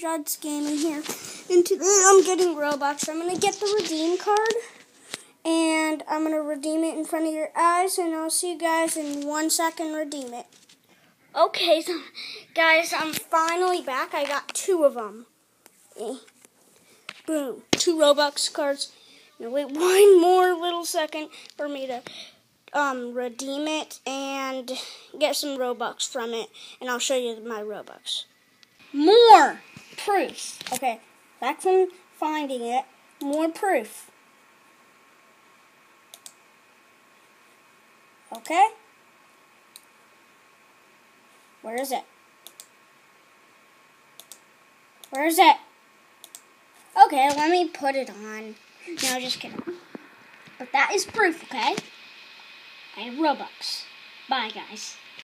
Let's Gaming here. And today I'm getting Robux. I'm going to get the redeem card. And I'm going to redeem it in front of your eyes. And I'll see you guys in one second redeem it. Okay, so guys, I'm finally back. I got two of them. Eh. Boom. Two Robux cards. Now wait one more little second for me to um, redeem it and get some Robux from it. And I'll show you my Robux. More proofs. Okay, back from finding it. More proof. Okay? Where is it? Where is it? Okay, let me put it on. No, just kidding. But that is proof, okay? I have Robux. Bye, guys.